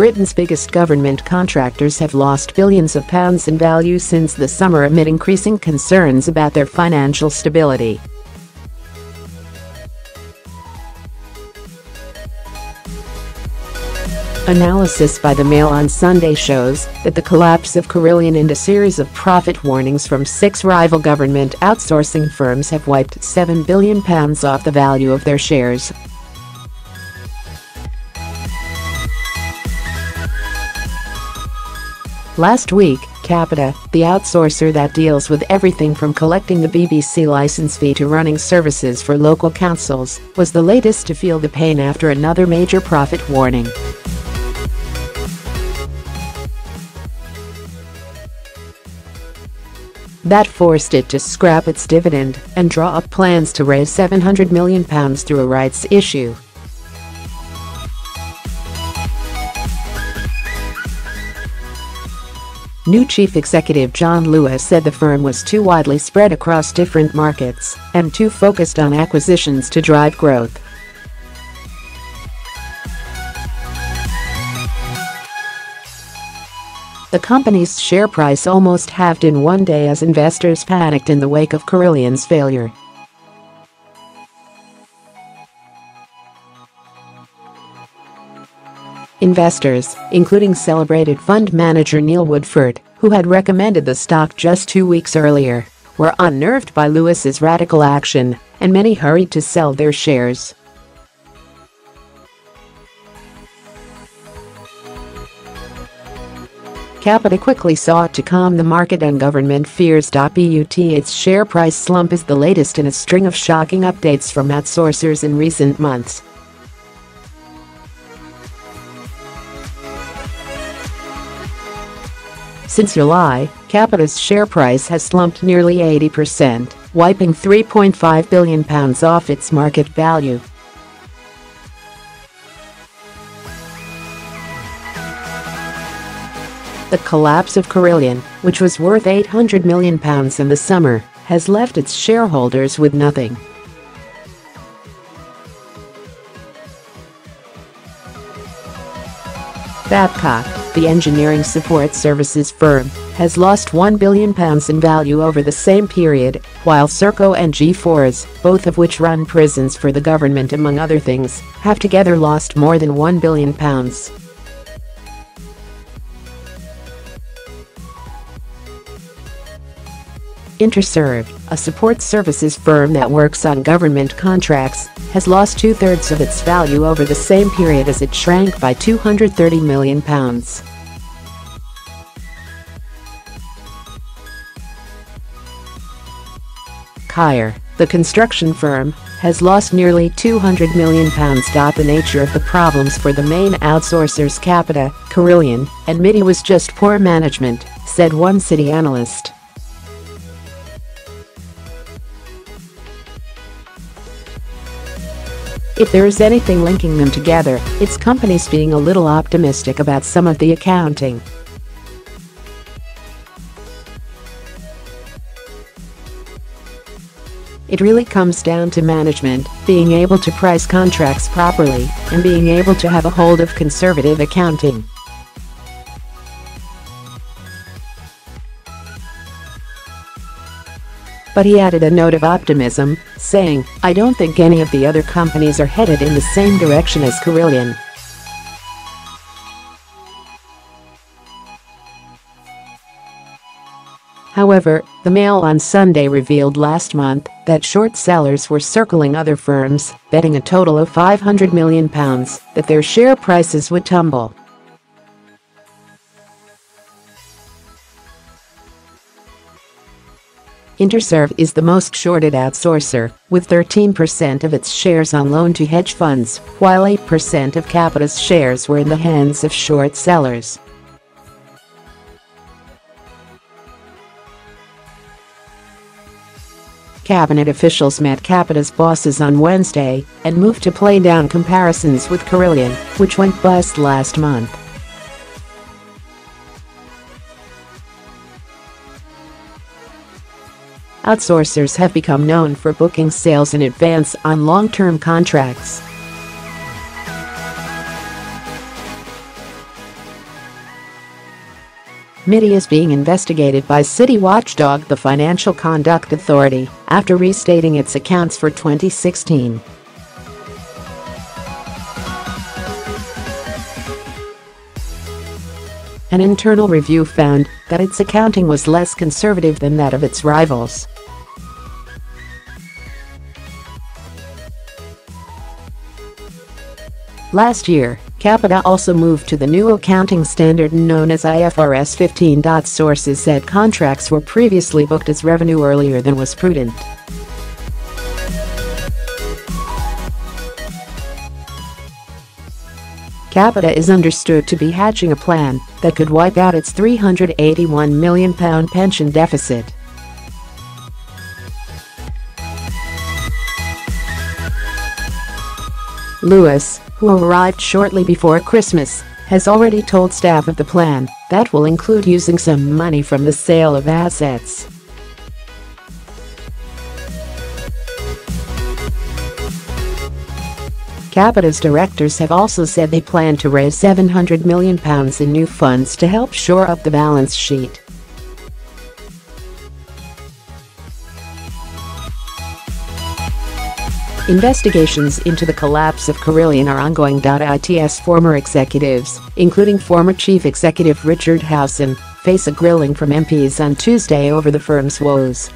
Britain's biggest government contractors have lost billions of pounds in value since the summer amid increasing concerns about their financial stability. Analysis by the Mail on Sunday shows that the collapse of Carillion and a series of profit warnings from six rival government outsourcing firms have wiped £7 billion off the value of their shares. Last week, Capita, the outsourcer that deals with everything from collecting the BBC license fee to running services for local councils, was the latest to feel the pain after another major profit warning. That forced it to scrap its dividend and draw up plans to raise £700 million through a rights issue. New chief executive Jon Lewis said the firm was too widely spread across different markets and too focused on acquisitions to drive growth. The company's share price almost halved in one day as investors panicked in the wake of Carillion's failure. Investors, including celebrated fund manager Neil Woodford, who had recommended the stock just two weeks earlier, were unnerved by Lewis's radical action, and many hurried to sell their shares. Capita quickly sought to calm the market and government fears. But its share price slump is the latest in a string of shocking updates from outsourcers in recent months. Since July, Capita's share price has slumped nearly 80%, wiping £3.5 billion off its market value. The collapse of Carillion, which was worth £800 million in the summer, has left its shareholders with nothing. Babcock, the engineering support services firm, has lost £1 billion in value over the same period, while Serco and G4S, both of which run prisons for the government among other things, have together lost more than £1 billion. Interserve, a support services firm that works on government contracts, has lost two-thirds of its value over the same period as it shrank by £230 million. Kier, the construction firm, has lost nearly £200 million. The nature of the problems for the main outsourcers Capita, Carillion, and Mitie was just poor management, said one city analyst. If there is anything linking them together, it's companies being a little optimistic about some of the accounting. It really comes down to management, being able to price contracts properly, and being able to have a hold of conservative accounting. But he added a note of optimism, saying, I don't think any of the other companies are headed in the same direction as Carillion. However, the Mail on Sunday revealed last month that short sellers were circling other firms, betting a total of £500 million that their share prices would tumble. Interserve is the most shorted outsourcer, with 13% of its shares on loan to hedge funds, while 8% of Capita's shares were in the hands of short sellers. Cabinet officials met Capita's bosses on Wednesday and moved to play down comparisons with Carillion, which went bust last month. Outsourcers have become known for booking sales in advance on long-term contracts. Mitie is being investigated by city watchdog the Financial Conduct Authority after restating its accounts for 2016. An internal review found that its accounting was less conservative than that of its rivals. Last year, Capita also moved to the new accounting standard known as IFRS 15. Sources said contracts were previously booked as revenue earlier than was prudent. Capita is understood to be hatching a plan that could wipe out its £381 million pension deficit. Lewis, who arrived shortly before Christmas, has already told staff of the plan that will include using some money from the sale of assets. Capita's directors have also said they plan to raise £700 million in new funds to help shore up the balance sheet. Investigations into the collapse of Carillion are ongoing. ITS former executives, including former chief executive Richard Howson, face a grilling from MPs on Tuesday over the firm's woes.